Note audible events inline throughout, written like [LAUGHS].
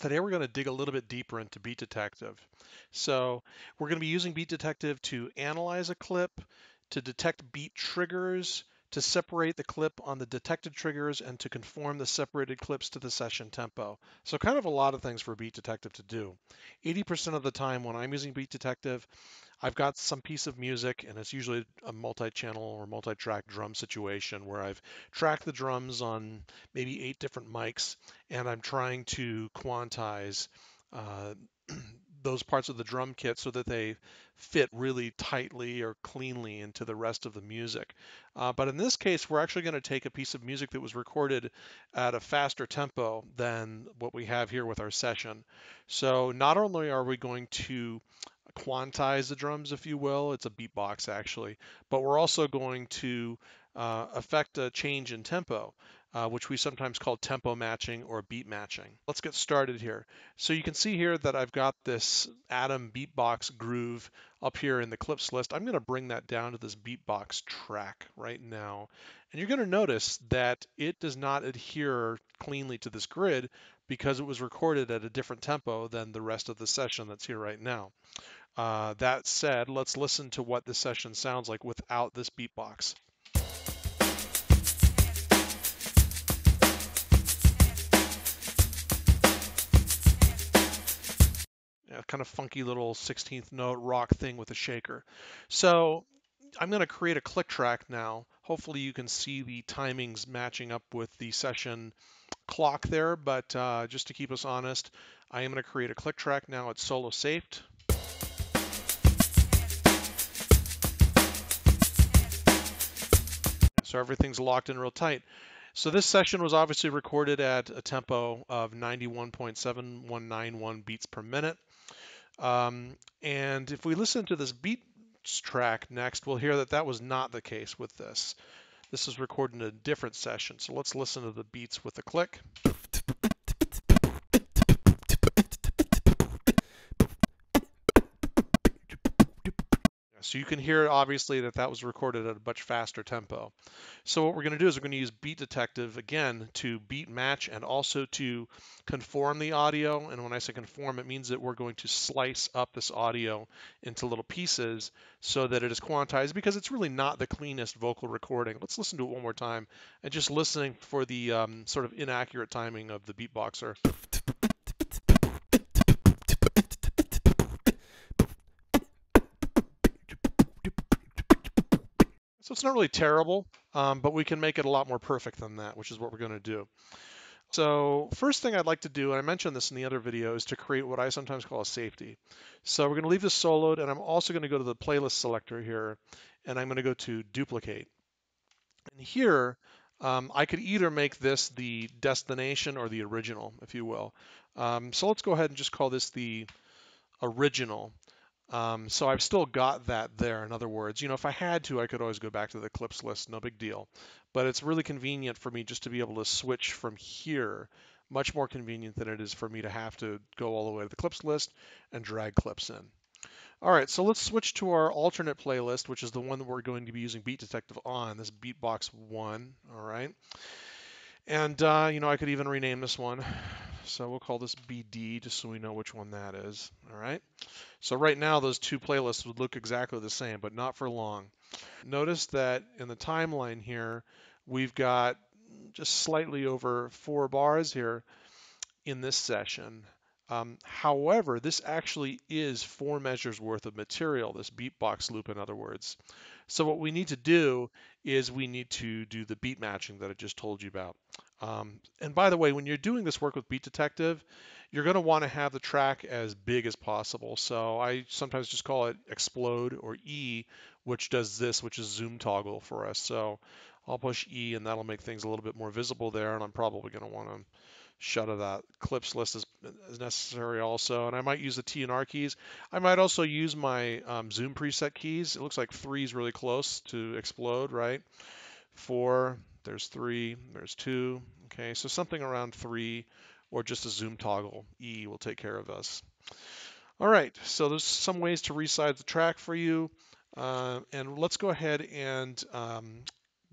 Today we're going to dig a little bit deeper into Beat Detective. So we're going to be using Beat Detective to analyze a clip, to detect beat triggers, to separate the clip on the detected triggers, and to conform the separated clips to the session tempo. So kind of a lot of things for Beat Detective to do. 80% of the time when I'm using Beat Detective, I've got some piece of music, and it's usually a multi-channel or multi-track drum situation where I've tracked the drums on maybe eight different mics, and I'm trying to quantize uh, [CLEARS THROAT] those parts of the drum kit so that they fit really tightly or cleanly into the rest of the music. Uh, but in this case, we're actually going to take a piece of music that was recorded at a faster tempo than what we have here with our session. So not only are we going to quantize the drums, if you will. It's a beatbox actually, but we're also going to uh, affect a change in tempo, uh, which we sometimes call tempo matching or beat matching. Let's get started here. So you can see here that I've got this Atom beatbox groove up here in the clips list. I'm going to bring that down to this beatbox track right now. And you're going to notice that it does not adhere cleanly to this grid because it was recorded at a different tempo than the rest of the session that's here right now. Uh, that said, let's listen to what this session sounds like without this beatbox. Yeah, kind of funky little 16th note rock thing with a shaker. So I'm going to create a click track now. Hopefully you can see the timings matching up with the session clock there, but uh, just to keep us honest, I am going to create a click track now. It's solo saved. So everything's locked in real tight. So this session was obviously recorded at a tempo of 91.7191 beats per minute. Um, and if we listen to this beats track next, we'll hear that that was not the case with this. This is recorded in a different session. So let's listen to the beats with a click. So you can hear obviously that that was recorded at a much faster tempo. So what we're going to do is we're going to use Beat Detective again to beat match and also to conform the audio. And when I say conform, it means that we're going to slice up this audio into little pieces so that it is quantized because it's really not the cleanest vocal recording. Let's listen to it one more time and just listening for the um, sort of inaccurate timing of the beatboxer. So it's not really terrible, um, but we can make it a lot more perfect than that, which is what we're going to do. So first thing I'd like to do, and I mentioned this in the other video, is to create what I sometimes call a safety. So we're going to leave this soloed, and I'm also going to go to the playlist selector here, and I'm going to go to duplicate. And here, um, I could either make this the destination or the original, if you will. Um, so let's go ahead and just call this the original. Um, so I've still got that there. In other words, you know, if I had to, I could always go back to the clips list, no big deal. But it's really convenient for me just to be able to switch from here, much more convenient than it is for me to have to go all the way to the clips list and drag clips in. All right, so let's switch to our alternate playlist, which is the one that we're going to be using Beat Detective on, this Beatbox 1, all right? And, uh, you know, I could even rename this one. So we'll call this BD just so we know which one that is. All right. So right now those two playlists would look exactly the same, but not for long. Notice that in the timeline here, we've got just slightly over four bars here in this session. Um, however, this actually is four measures worth of material, this beatbox loop, in other words. So what we need to do is we need to do the beat matching that I just told you about. Um, and by the way, when you're doing this work with Beat Detective, you're going to want to have the track as big as possible. So I sometimes just call it explode or E, which does this, which is zoom toggle for us. So I'll push E and that'll make things a little bit more visible there. And I'm probably going to want to shutter that clips list as, as, necessary also. And I might use the T and R keys. I might also use my um, zoom preset keys. It looks like three is really close to explode, right? Four, there's three, there's two. Okay, so something around three or just a zoom toggle E will take care of us. All right, so there's some ways to resize the track for you. Uh, and let's go ahead and um,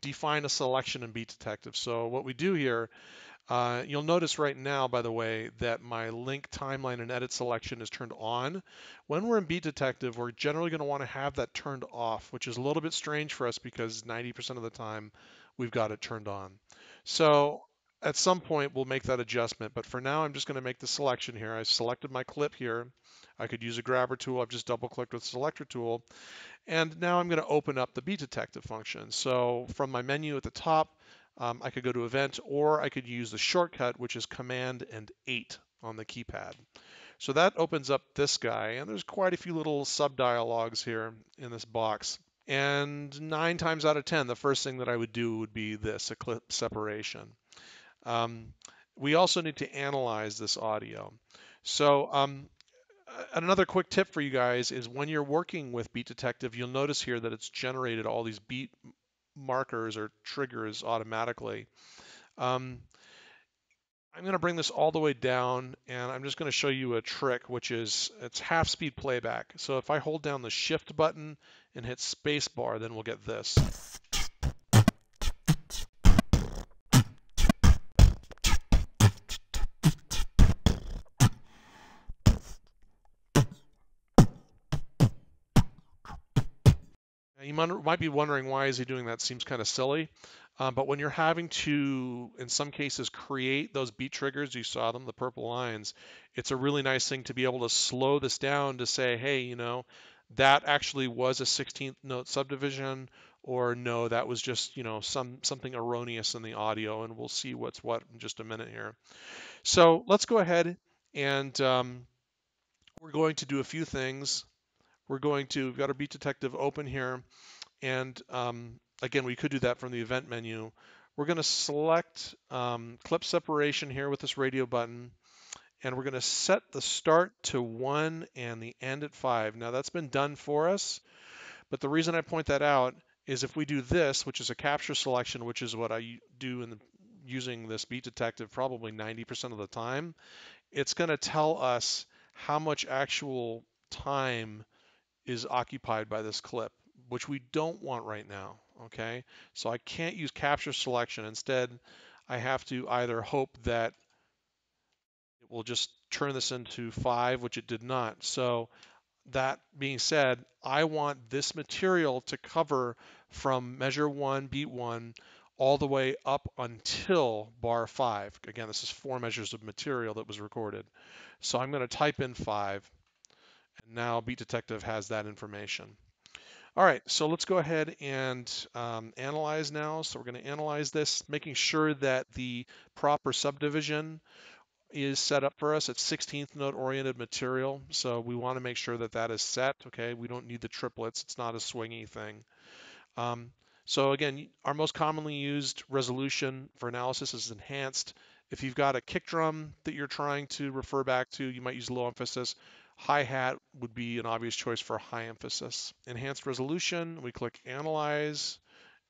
define a selection in Beat Detective. So what we do here, Uh, you'll notice right now, by the way, that my link timeline and edit selection is turned on. When we're in Beat Detective, we're generally going to want to have that turned off, which is a little bit strange for us because 90% of the time we've got it turned on. So at some point we'll make that adjustment, but for now I'm just going to make the selection here. I've selected my clip here. I could use a grabber tool. I've just double clicked with the selector tool. And now I'm going to open up the Beat Detective function. So from my menu at the top, um, I could go to event or I could use the shortcut, which is command and eight on the keypad. So that opens up this guy and there's quite a few little sub dialogues here in this box. And nine times out of 10, the first thing that I would do would be this, separation. Um, we also need to analyze this audio. So um, another quick tip for you guys is when you're working with Beat Detective, you'll notice here that it's generated all these beat markers or triggers automatically. Um, I'm going to bring this all the way down and I'm just going to show you a trick which is it's half speed playback. So if I hold down the shift button and hit spacebar then we'll get this. You might be wondering why is he doing that? Seems kind of silly. Um, but when you're having to, in some cases, create those beat triggers, you saw them, the purple lines, it's a really nice thing to be able to slow this down to say, hey, you know, that actually was a 16th note subdivision, or no, that was just, you know, some something erroneous in the audio, and we'll see what's what in just a minute here. So let's go ahead and um, we're going to do a few things we're going to, we've got our Beat Detective open here. And um, again, we could do that from the event menu. We're going to select um, clip separation here with this radio button. And we're going to set the start to 1 and the end at 5. Now that's been done for us. But the reason I point that out is if we do this, which is a capture selection, which is what I do in the, using this Beat Detective probably 90% of the time, it's going to tell us how much actual time is occupied by this clip, which we don't want right now, okay? So I can't use capture selection. Instead, I have to either hope that it will just turn this into five, which it did not. So that being said, I want this material to cover from measure one, beat one, all the way up until bar five. Again, this is four measures of material that was recorded. So I'm going to type in five and now Beat Detective has that information. All right, so let's go ahead and um, analyze now. So we're going to analyze this, making sure that the proper subdivision is set up for us. It's 16th note oriented material, so we want to make sure that that is set. Okay, we don't need the triplets. It's not a swingy thing. Um, so again, our most commonly used resolution for analysis is enhanced. If you've got a kick drum that you're trying to refer back to, you might use low emphasis. Hi-hat would be an obvious choice for high emphasis. Enhanced resolution, we click analyze,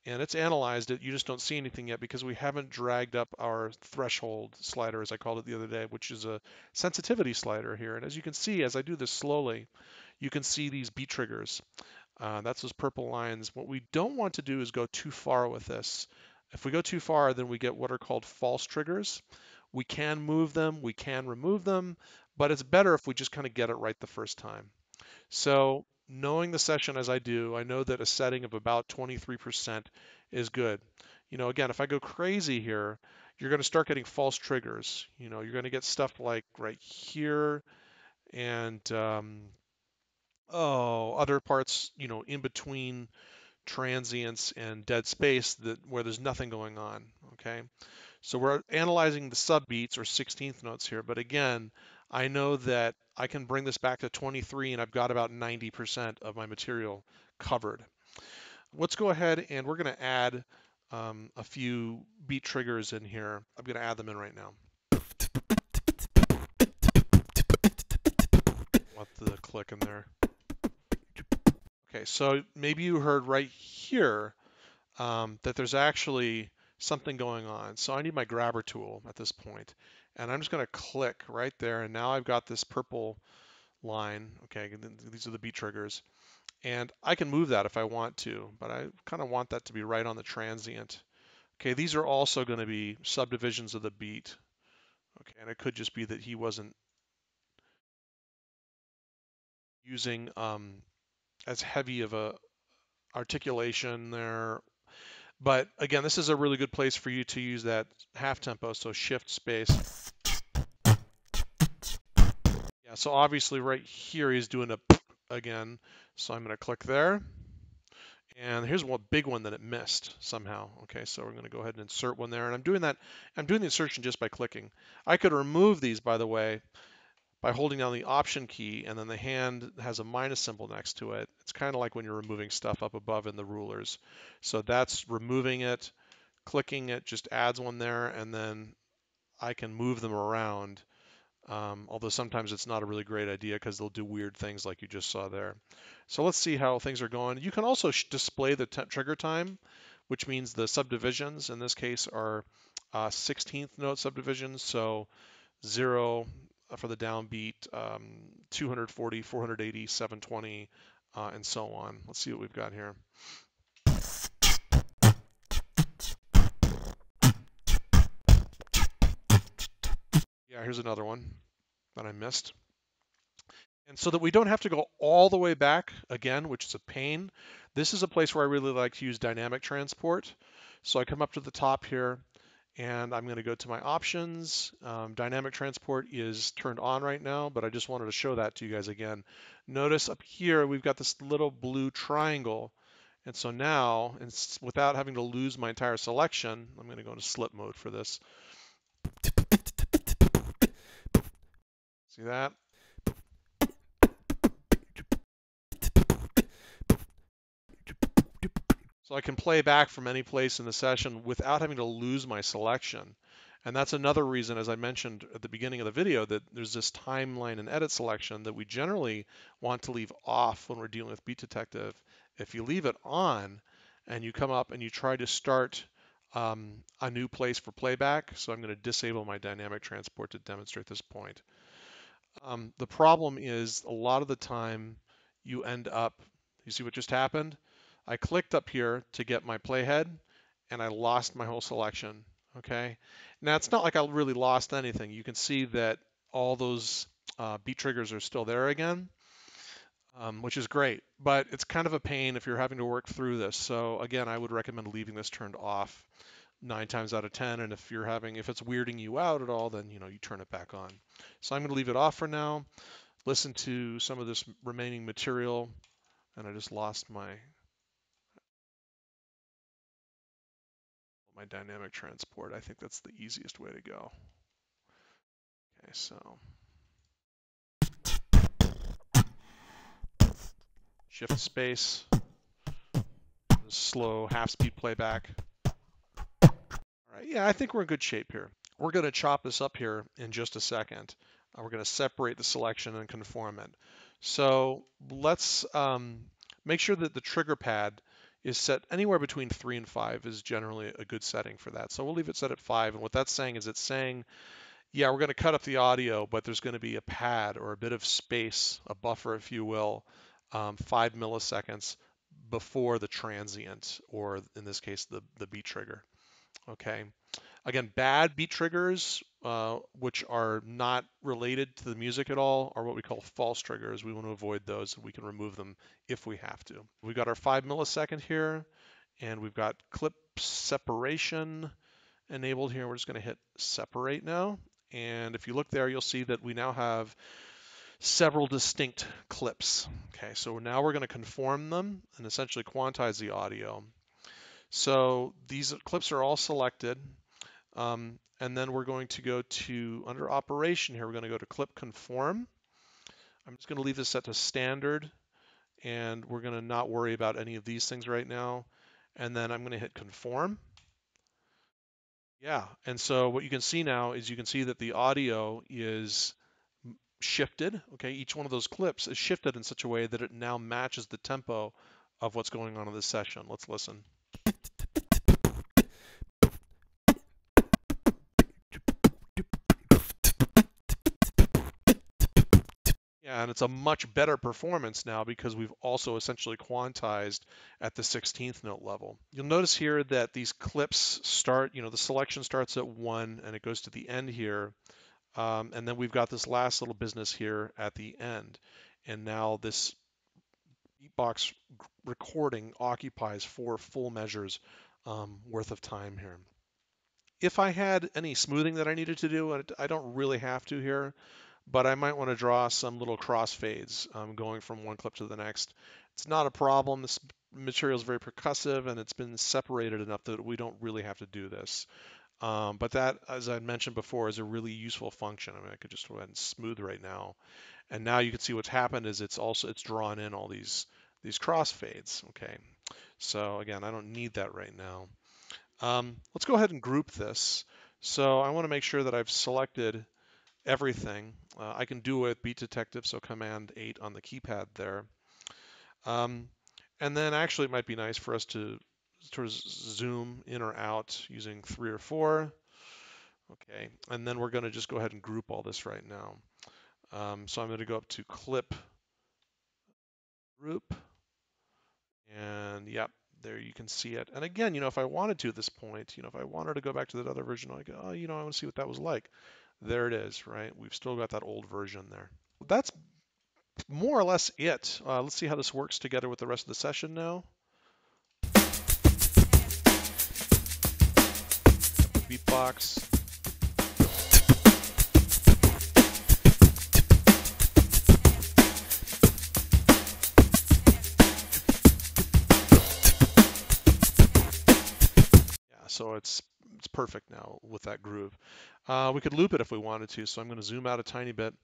and it's analyzed it. You just don't see anything yet because we haven't dragged up our threshold slider, as I called it the other day, which is a sensitivity slider here. And as you can see, as I do this slowly, you can see these beat triggers. Uh, that's those purple lines. What we don't want to do is go too far with this. If we go too far, then we get what are called false triggers. We can move them, we can remove them, but it's better if we just kind of get it right the first time. So knowing the session as I do, I know that a setting of about 23% is good. You know, again, if I go crazy here, you're going to start getting false triggers. You know, you're going to get stuff like right here and, um, oh, other parts, you know, in between transients and dead space that where there's nothing going on, okay? So we're analyzing the subbeats or 16th notes here, but again, I know that I can bring this back to 23 and I've got about 90% of my material covered. Let's go ahead and we're going to add um, a few beat triggers in here. I'm going to add them in right now. Let the click in there. Okay, so maybe you heard right here um, that there's actually something going on. So I need my grabber tool at this point and I'm just going to click right there and now I've got this purple line okay these are the beat triggers and I can move that if I want to but I kind of want that to be right on the transient Okay, these are also going to be subdivisions of the beat. Okay, and it could just be that he wasn't using um, as heavy of a articulation there. But again, this is a really good place for you to use that half tempo, so shift space. Yeah, so obviously right here he's doing a [LAUGHS] again, so I'm going to click there. And here's one big one that it missed somehow. Okay, so we're going to go ahead and insert one there. And I'm doing that, I'm doing the insertion just by clicking. I could remove these, by the way, by holding down the Option key, and then the hand has a minus symbol next to it. It's kind of like when you're removing stuff up above in the rulers. So that's removing it. Clicking it just adds one there, and then I can move them around. Um, although sometimes it's not a really great idea because they'll do weird things like you just saw there. So let's see how things are going. You can also display the trigger time, which means the subdivisions in this case are uh, 16th note subdivisions. So 0 for the downbeat, um, 240, 480, 720, uh, and so on. Let's see what we've got here. Yeah, here's another one that I missed. And so that we don't have to go all the way back again, which is a pain, this is a place where I really like to use dynamic transport. So I come up to the top here and I'm going to go to my options. Um, dynamic transport is turned on right now, but I just wanted to show that to you guys again. Notice up here we've got this little blue triangle. And so now, and without having to lose my entire selection, I'm going to go into slip mode for this. See that? So I can play back from any place in the session without having to lose my selection. And that's another reason, as I mentioned at the beginning of the video, that there's this timeline and edit selection that we generally want to leave off when we're dealing with Beat Detective. If you leave it on and you come up and you try to start um, a new place for playback, so I'm going to disable my dynamic transport to demonstrate this point. Um, the problem is a lot of the time you end up, you see what just happened? I clicked up here to get my playhead and I lost my whole selection. Okay. Now it's not like I really lost anything. You can see that all those uh, beat triggers are still there again, um, which is great, but it's kind of a pain if you're having to work through this. So again, I would recommend leaving this turned off nine times out of 10. And if you're having, if it's weirding you out at all, then, you know, you turn it back on. So I'm going to leave it off for now. Listen to some of this remaining material. And I just lost my my dynamic transport. I think that's the easiest way to go. Okay, so shift space, slow half speed playback. All right, yeah, I think we're in good shape here. We're going to chop this up here in just a second. Uh, we're going to separate the selection and conform it. So let's um, make sure that the trigger pad is set anywhere between three and five is generally a good setting for that. So we'll leave it set at five. And what that's saying is it's saying, yeah, we're going to cut up the audio, but there's going to be a pad or a bit of space, a buffer, if you will, um, five milliseconds before the transient, or in this case, the, the beat trigger. Okay. Again, bad beat triggers, uh, which are not related to the music at all, are what we call false triggers. We want to avoid those. And we can remove them if we have to. We've got our five millisecond here, and we've got clip separation enabled here. We're just going to hit separate now. And if you look there, you'll see that we now have several distinct clips. Okay, so now we're going to conform them and essentially quantize the audio. So these clips are all selected. Um, and then we're going to go to, under operation here, we're going to go to clip conform. I'm just going to leave this set to standard, and we're going to not worry about any of these things right now. And then I'm going to hit conform. Yeah, and so what you can see now is you can see that the audio is shifted. Okay, each one of those clips is shifted in such a way that it now matches the tempo of what's going on in this session. Let's listen. And it's a much better performance now because we've also essentially quantized at the 16th note level. You'll notice here that these clips start, you know, the selection starts at one and it goes to the end here. Um, and then we've got this last little business here at the end. And now this beatbox recording occupies four full measures um, worth of time here. If I had any smoothing that I needed to do, I don't really have to here, but I might want to draw some little crossfades um, going from one clip to the next. It's not a problem. This material is very percussive and it's been separated enough that we don't really have to do this. Um, but that, as I mentioned before, is a really useful function. I mean, I could just go ahead and smooth right now. And now you can see what's happened is it's also, it's drawn in all these, these crossfades. Okay. So again, I don't need that right now. Um, let's go ahead and group this. So I want to make sure that I've selected everything. Uh, I can do it with Beat Detective, so Command 8 on the keypad there. Um, and then actually it might be nice for us to sort of zoom in or out using three or four. Okay, and then we're going to just go ahead and group all this right now. Um, so I'm going to go up to clip group and yep, there you can see it. And again, you know, if I wanted to at this point, you know, if I wanted to go back to that other version, I go, oh, you know, I want to see what that was like. There it is, right? We've still got that old version there. That's more or less it. Uh, let's see how this works together with the rest of the session now. Beatbox. so it's it's perfect now with that groove. Uh, we could loop it if we wanted to, so I'm going to zoom out a tiny bit.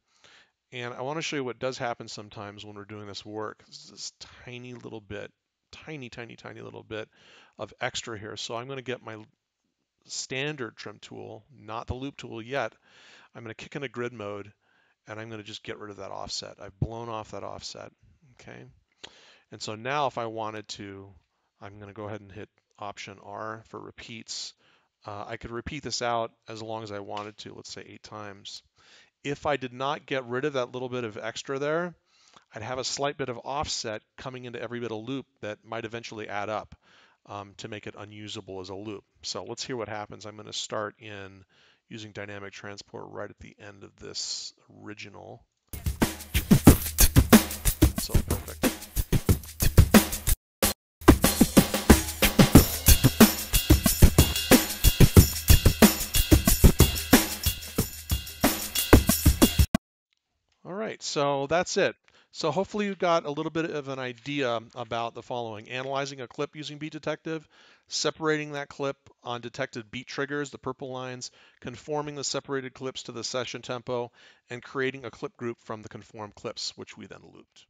And I want to show you what does happen sometimes when we're doing this work. This, this tiny little bit, tiny, tiny, tiny little bit of extra here. So I'm going to get my standard trim tool, not the loop tool yet. I'm going to kick into grid mode, and I'm going to just get rid of that offset. I've blown off that offset, okay? And so now if I wanted to, I'm going to go ahead and hit option R for repeats. Uh, I could repeat this out as long as I wanted to, let's say eight times. If I did not get rid of that little bit of extra there, I'd have a slight bit of offset coming into every bit of loop that might eventually add up um, to make it unusable as a loop. So let's hear what happens. I'm going to start in using dynamic transport right at the end of this original. So perfect. Right, so that's it. So hopefully you got a little bit of an idea about the following. Analyzing a clip using Beat Detective, separating that clip on detected beat triggers, the purple lines, conforming the separated clips to the session tempo, and creating a clip group from the conformed clips, which we then looped.